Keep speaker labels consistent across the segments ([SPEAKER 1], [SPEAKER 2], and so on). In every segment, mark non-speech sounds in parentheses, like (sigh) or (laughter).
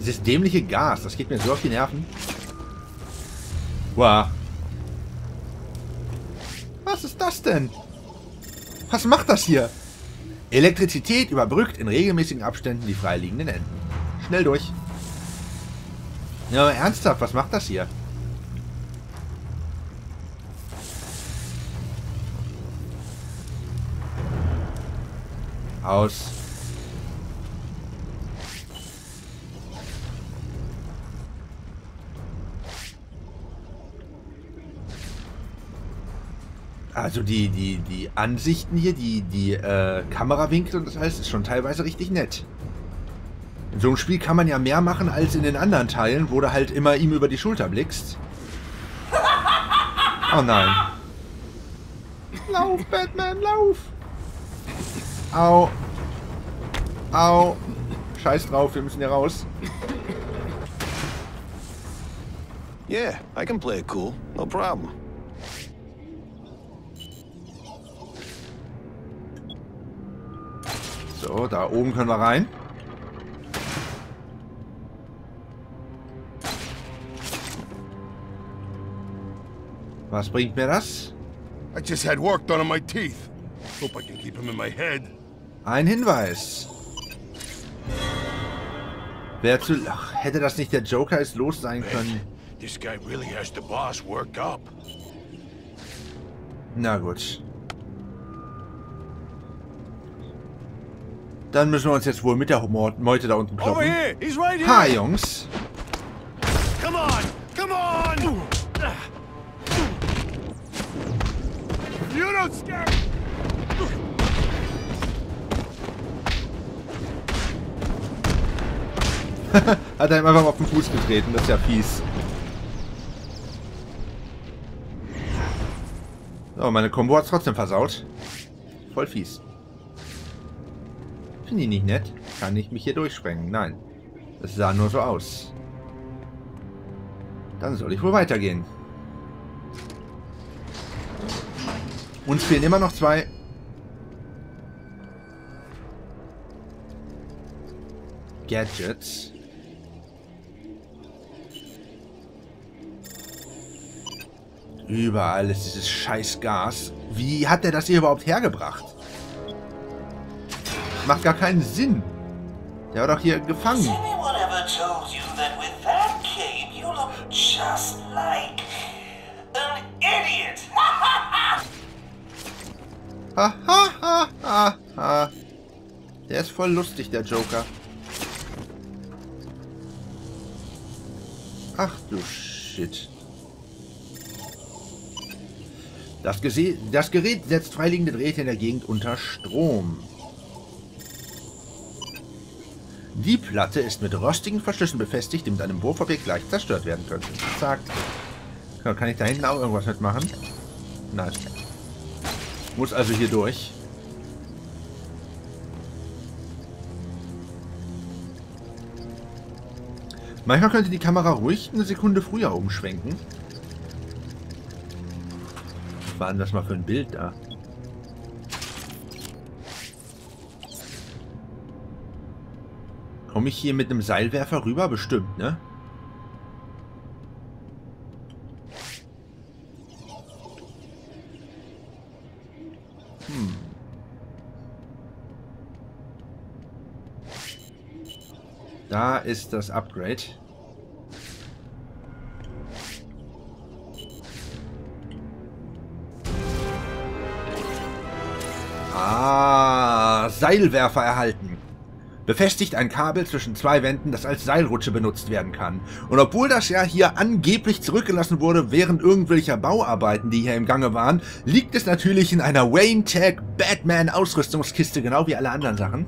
[SPEAKER 1] Dieses dämliche Gas, das geht mir so auf die Nerven. Wow. Was ist das denn? Was macht das hier? Elektrizität überbrückt in regelmäßigen Abständen die freiliegenden Enden. Schnell durch. Ja, aber ernsthaft, was macht das hier? Aus. Also die, die, die Ansichten hier, die, die äh, Kamerawinkel und das alles ist schon teilweise richtig nett. In so einem Spiel kann man ja mehr machen als in den anderen Teilen, wo du halt immer ihm über die Schulter blickst. (laughs) Oh nein. Lauf, Batman, lauf! Au. Au. Scheiß drauf, wir müssen hier raus.
[SPEAKER 2] Yeah, I can play it cool. No problem.
[SPEAKER 1] So, da oben können wir rein. Was bringt mir das?
[SPEAKER 3] I just had work done on my teeth. Hope I can keep them in my head.
[SPEAKER 1] Ein Hinweis. Wer zu... Ach, hätte das nicht der Joker ist los sein können.
[SPEAKER 3] This guy really has the boss worked up.
[SPEAKER 1] Na gut. Dann müssen wir uns jetzt wohl mit der Meute da unten kloppen.
[SPEAKER 3] right!
[SPEAKER 1] Ha, Jungs.
[SPEAKER 3] Come on! Come on! You don't scare (laughs)
[SPEAKER 1] Hat er ihm einfach mal auf den Fuß getreten. Das ist ja fies. So, meine Combo hat trotzdem versaut. Voll fies. Finde ich nicht nett. Kann ich mich hier durchsprengen? Nein. Es sah nur so aus. Dann soll ich wohl weitergehen. Uns fehlen immer noch zwei. Gadgets. Überall ist dieses scheiß Gas. Wie hat er das hier überhaupt hergebracht? Macht gar keinen Sinn. Der war doch hier gefangen. Ha, ha, ha, ha, ha. Der ist voll lustig, der Joker. Ach du Shit. Das, Gese das Gerät setzt freiliegende Drähte in der Gegend unter Strom. Die Platte ist mit rostigen Verschlüssen befestigt, die mit einem Wurfobjekt leicht zerstört werden könnten. Zack. Ja, kann ich da hinten auch irgendwas mitmachen? Nein. Muss also hier durch. Manchmal könnte die Kamera ruhig eine Sekunde früher umschwenken. Was war denn das mal für ein Bild da? Komme ich hier mit einem Seilwerfer rüber? Bestimmt, ne? Da ist das Upgrade. Ah, Seilwerfer erhalten. Befestigt ein Kabel zwischen zwei Wänden, das als Seilrutsche benutzt werden kann. Und obwohl das ja hier angeblich zurückgelassen wurde während irgendwelcher Bauarbeiten, die hier im Gange waren, liegt es natürlich in einer Wayne Tech Batman Ausrüstungskiste, genau wie alle anderen Sachen.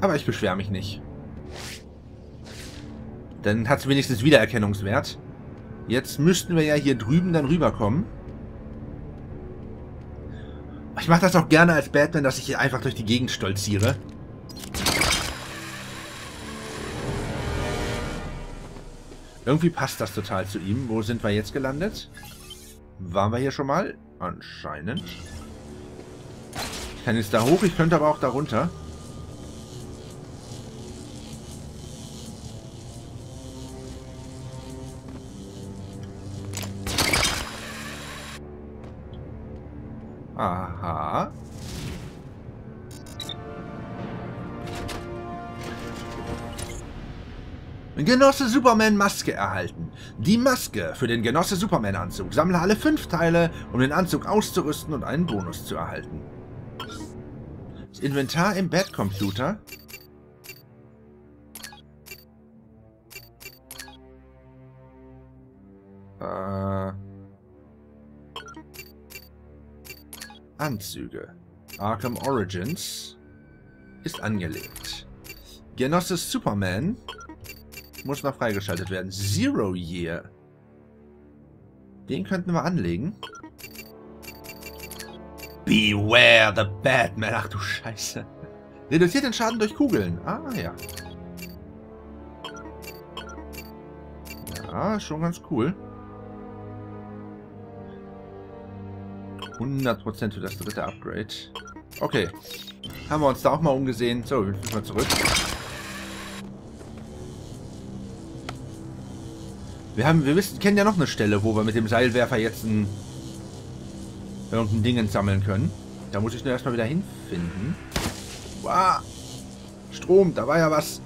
[SPEAKER 1] Aber ich beschwere mich nicht. Dann hat es wenigstens Wiedererkennungswert. Jetzt müssten wir ja hier drüben dann rüberkommen. Ich mache das auch gerne als Batman, dass ich hier einfach durch die Gegend stolziere. Irgendwie passt das total zu ihm. Wo sind wir jetzt gelandet? Waren wir hier schon mal? Anscheinend. Ich kann jetzt da hoch, ich könnte aber auch da runter. Aha. Genosse Superman Maske erhalten. Die Maske für den Genosse Superman Anzug. Sammle alle fünf Teile, um den Anzug auszurüsten und einen Bonus zu erhalten. Das Inventar im Bad-Computer. Äh... Anzüge. Arkham Origins ist angelegt. Genosse Superman muss noch freigeschaltet werden. Zero Year. Den könnten wir anlegen. Beware the Batman. Ach du Scheiße. Reduziert den Schaden durch Kugeln. Ah, ja. Ja, schon ganz cool. 100% für das dritte Upgrade. Okay. Haben wir uns da auch mal umgesehen. So, wir müssen mal zurück. Wir haben, wir wissen, kennen ja noch eine Stelle, wo wir mit dem Seilwerfer jetzt ein irgendein Ding sammeln können. Da muss ich nur erstmal wieder hinfinden. Wow. Strom, da war ja was.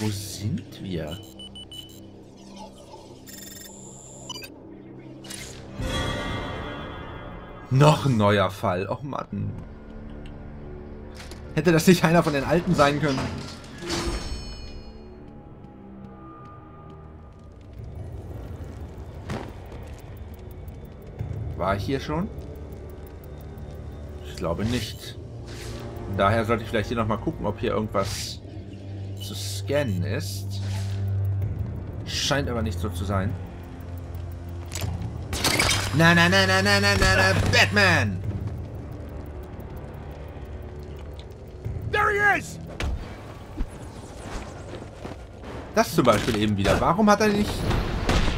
[SPEAKER 1] Wo sind wir? Noch ein neuer Fall. Och Mann. Hätte das nicht einer von den Alten sein können? War ich hier schon? Ich glaube nicht. Daher sollte ich vielleicht hier nochmal gucken, ob hier irgendwas zu scannen ist. Scheint aber nicht so zu sein. Na, na, na, na, na, na, na, na, Batman!
[SPEAKER 3] There he is!
[SPEAKER 1] Das zum Beispiel eben wieder. Warum hat er nicht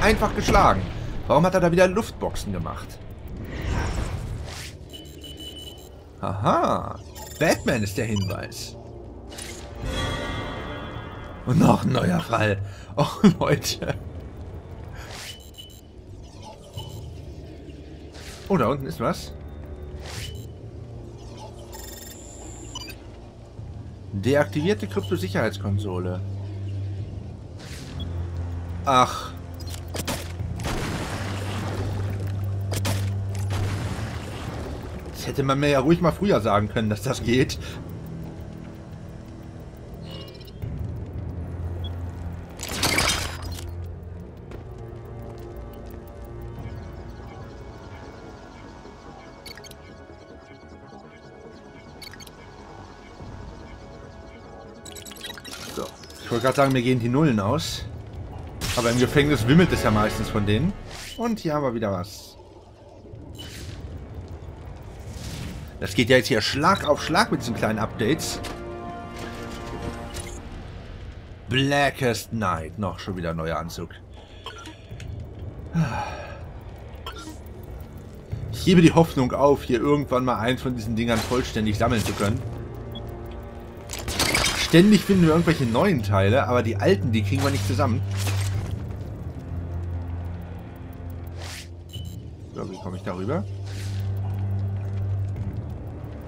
[SPEAKER 1] einfach geschlagen? Warum hat er da wieder Luftboxen gemacht? Aha. Batman ist der Hinweis. Und noch ein neuer Fall. Oh, Leute. Oh, da unten ist was. Deaktivierte Kryptosicherheitskonsole. Ach. Das hätte man mir ja ruhig mal früher sagen können, dass das geht. Wollte gerade sagen, mir gehen die Nullen aus. Aber im Gefängnis wimmelt es ja meistens von denen. Und hier haben wir wieder was. Das geht ja jetzt hier Schlag auf Schlag mit diesen kleinen Updates. Blackest Night. Noch schon wieder ein neuer Anzug. Ich gebe die Hoffnung auf, hier irgendwann mal eins von diesen Dingern vollständig sammeln zu können. Ständig finden wir irgendwelche neuen Teile, aber die alten, die kriegen wir nicht zusammen. So, wie komme ich darüber?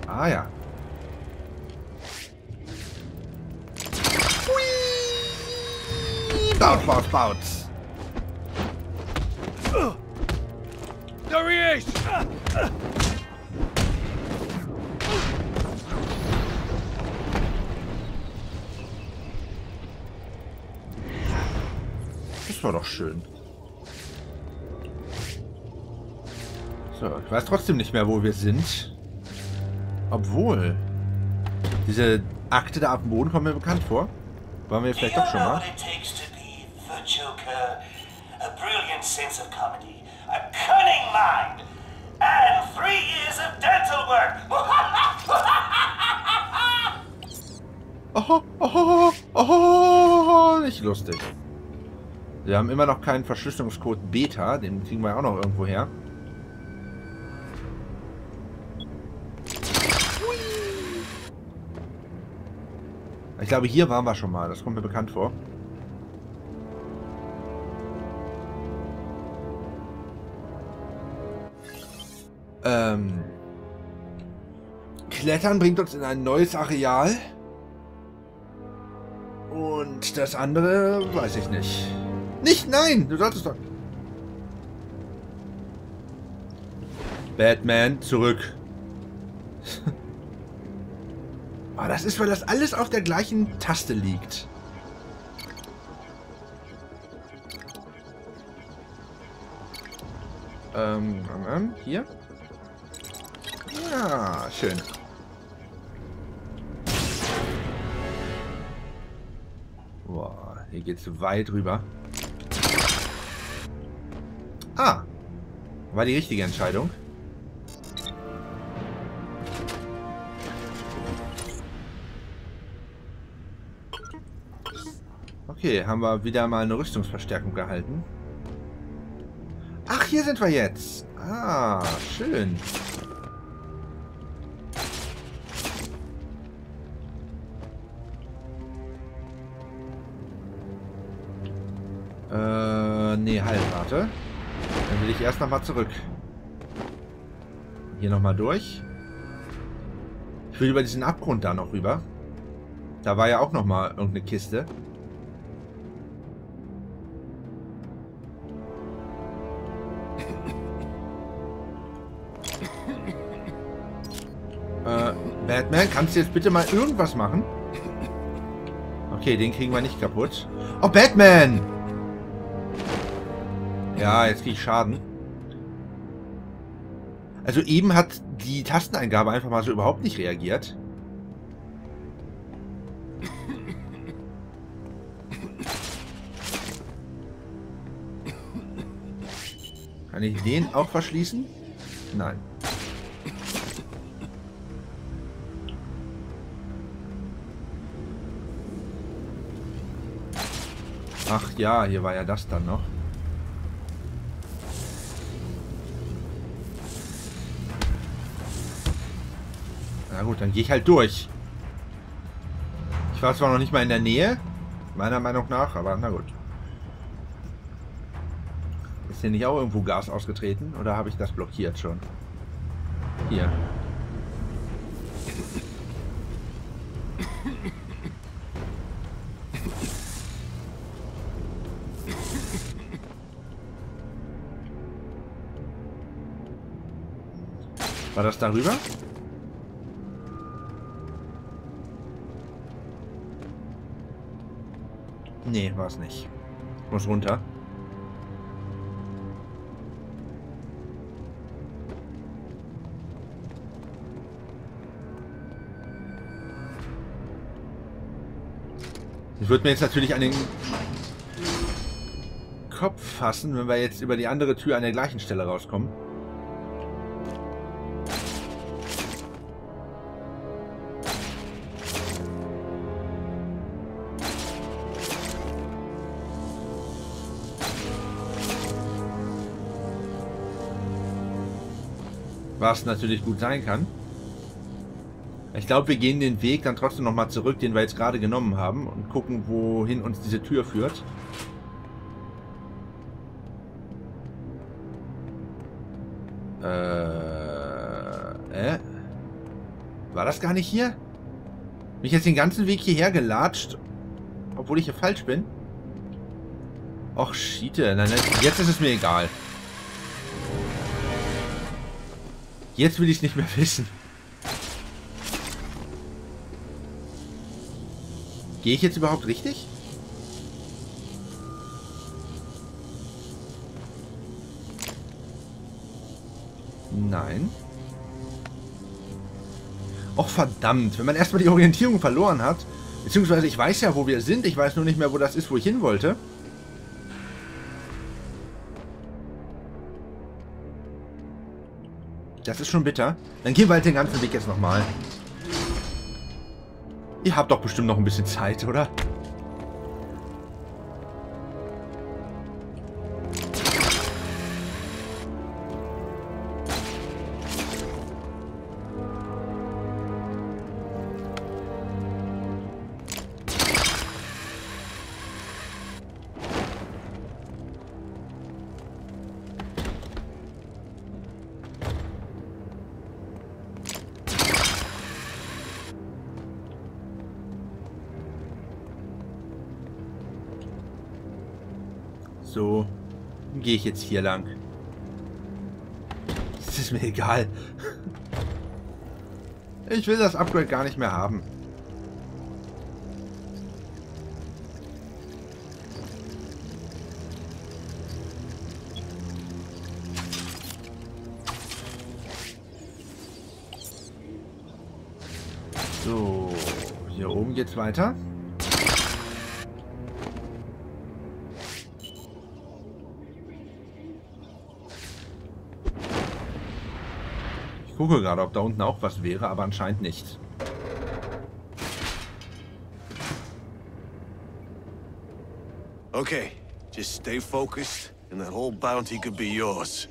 [SPEAKER 1] Ah ja. Baut, baut, baut.
[SPEAKER 3] There he is!
[SPEAKER 1] Das war doch schön. So, ich weiß trotzdem nicht mehr, wo wir sind. Obwohl. Diese Akte da auf dem Boden kommen mir bekannt vor. Waren wir vielleicht doch schon mal.
[SPEAKER 4] what it takes to be the Joker? A brilliant sense of comedy, a cunning mind, and three years of dental work.
[SPEAKER 1] Oh, oh, oh, nicht lustig. Wir haben immer noch keinen Verschlüsselungscode Beta. Den kriegen wir auch noch irgendwo her. Ich glaube, hier waren wir schon mal. Das kommt mir bekannt vor. Ähm, Klettern bringt uns in ein neues Areal. Und das andere weiß ich nicht. Nicht, nein! Du solltest doch... Batman, zurück. oh, (laughs) das ist, weil das alles auf der gleichen Taste liegt. Ähm, ähm, hier. Ja, schön. Boah, hier geht's weit rüber. Ah, war die richtige Entscheidung. Okay, haben wir wieder mal eine Rüstungsverstärkung gehalten. Ach, hier sind wir jetzt. Ah, schön. Äh, nee, halt, warte. Dann will ich erst nochmal zurück. Hier nochmal durch. Ich will über diesen Abgrund da noch rüber. Da war ja auch nochmal irgendeine Kiste. Äh, Batman, kannst du jetzt bitte mal irgendwas machen? Okay, den kriegen wir nicht kaputt. Oh, Batman! Ja, jetzt kriege ich Schaden. Also eben hat die Tasteneingabe einfach mal so überhaupt nicht reagiert. Kann ich den auch verschließen? Nein. Ach ja, hier war ja das dann noch. Na gut, dann gehe ich halt durch. Ich war zwar noch nicht mal in der Nähe, meiner Meinung nach, aber na gut. Ist hier nicht auch irgendwo Gas ausgetreten? Oder habe ich das blockiert schon? Hier. War das darüber? Nee, war es nicht. Muss runter. Ich würde mir jetzt natürlich an den Kopf fassen, wenn wir jetzt über die andere Tür an der gleichen Stelle rauskommen. Was natürlich gut sein kann. Ich glaube, wir gehen den Weg dann trotzdem nochmal zurück, den wir jetzt gerade genommen haben und gucken, wohin uns diese Tür führt. Äh, äh? War das gar nicht hier? Bin ich jetzt den ganzen Weg hierher gelatscht, obwohl ich hier falsch bin? Och, Schiete. Nein, nein, jetzt ist es mir egal. Jetzt will ich nicht mehr wissen. Gehe ich jetzt überhaupt richtig? Nein. Och verdammt, wenn man erstmal die Orientierung verloren hat, beziehungsweise ich weiß ja, wo wir sind, ich weiß nur nicht mehr, wo das ist, wo ich hin wollte. Das ist schon bitter. Dann gehen wir halt den ganzen Weg jetzt nochmal. Ihr habt doch bestimmt noch ein bisschen Zeit, oder? Ich jetzt hier lang. Das ist mir egal. Ich will das Upgrade gar nicht mehr haben. So, hier oben geht's weiter. Gucke gerade, ob da unten auch was wäre, aber anscheinend nicht.
[SPEAKER 2] Okay, just stay focused, and that whole bounty could be yours.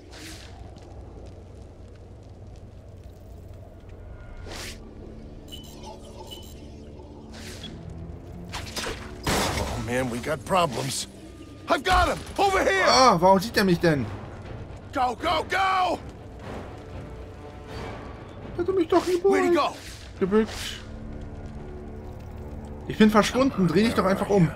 [SPEAKER 3] Oh man, we got problems. I've got him! Over here!
[SPEAKER 1] Ah, warum sieht er mich denn?
[SPEAKER 3] Go, go, go!
[SPEAKER 1] Hätte mich doch
[SPEAKER 3] go?
[SPEAKER 1] Gebückt. Ich bin verschwunden. Dreh dich doch einfach um.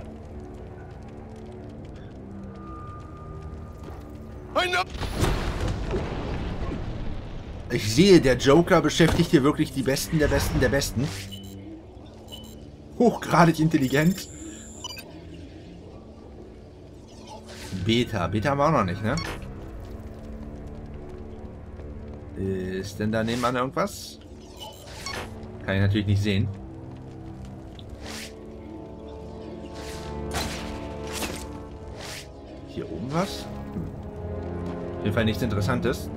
[SPEAKER 1] Ich sehe, der Joker beschäftigt hier wirklich die Besten der Besten der Besten. Hochgradig intelligent. Beta. Beta haben wir auch noch nicht, ne? Ist denn da nebenan irgendwas? Kann ich natürlich nicht sehen. Hier oben was? Hm. Auf jeden Fall nichts Interessantes.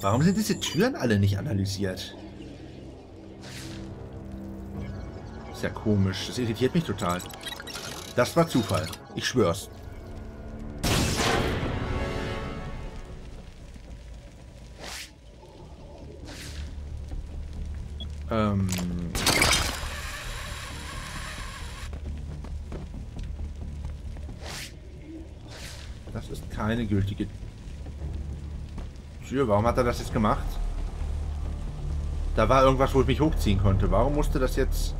[SPEAKER 1] Warum sind diese Türen alle nicht analysiert? Ja komisch. Das irritiert mich total. Das war Zufall. Ich schwör's. Ähm. Das ist keine gültige Tür. Warum hat er das jetzt gemacht? Da war irgendwas, wo ich mich hochziehen konnte. Warum musste das jetzt...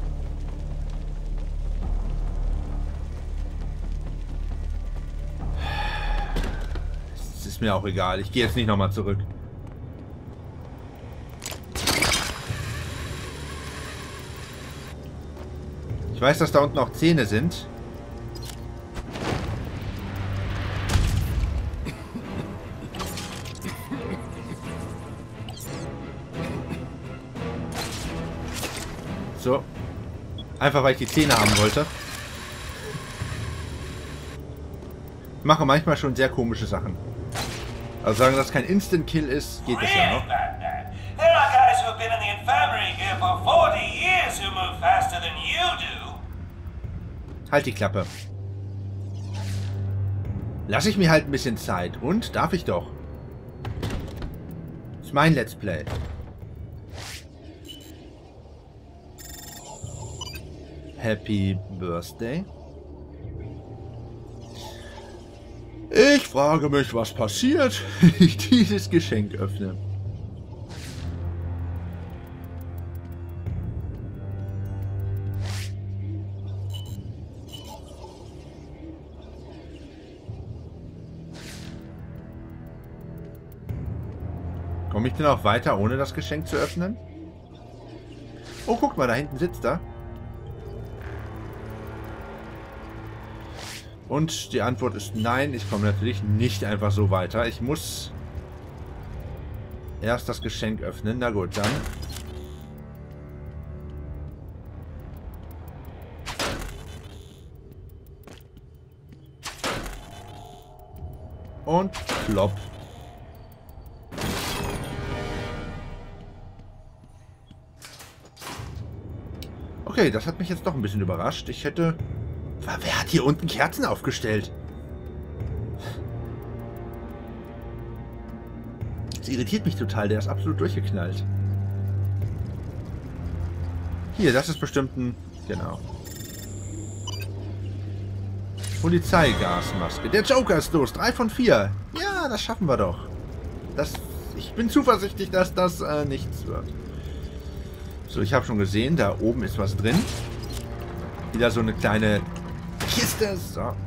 [SPEAKER 1] ist mir auch egal. Ich gehe jetzt nicht nochmal zurück. Ich weiß, dass da unten auch Zähne sind. So. Einfach weil ich die Zähne haben wollte. Ich mache manchmal schon sehr komische Sachen. Also sagen, dass kein Instant-Kill ist, geht das ja noch.
[SPEAKER 4] There are guys who have been in the infirmary here for 40 years who move faster than you do.
[SPEAKER 1] Halt die Klappe. Lass ich mir halt ein bisschen Zeit. Und? Darf ich doch. Ist mein Let's Play. Happy Birthday. Ich frage mich, was passiert, (laughs) wenn ich dieses Geschenk öffne. Komme ich denn auch weiter, ohne das Geschenk zu öffnen? Oh, guck mal, da hinten sitzt er. Und die Antwort ist nein, ich komme natürlich nicht einfach so weiter. Ich muss erst das Geschenk öffnen. Na gut, dann. Und plopp. Okay, das hat mich jetzt doch ein bisschen überrascht. Ich hätte... Wer hat hier unten Kerzen aufgestellt? Das irritiert mich total. Der ist absolut durchgeknallt. Hier, das ist bestimmt ein... Genau. Polizeigasmaske. Der Joker ist los. Drei von vier. Ja, das schaffen wir doch. Das ich bin zuversichtlich, dass das äh, nichts wird. So, ich habe schon gesehen, da oben ist was drin. Wieder so eine kleine Kiste. So.